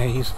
É isso.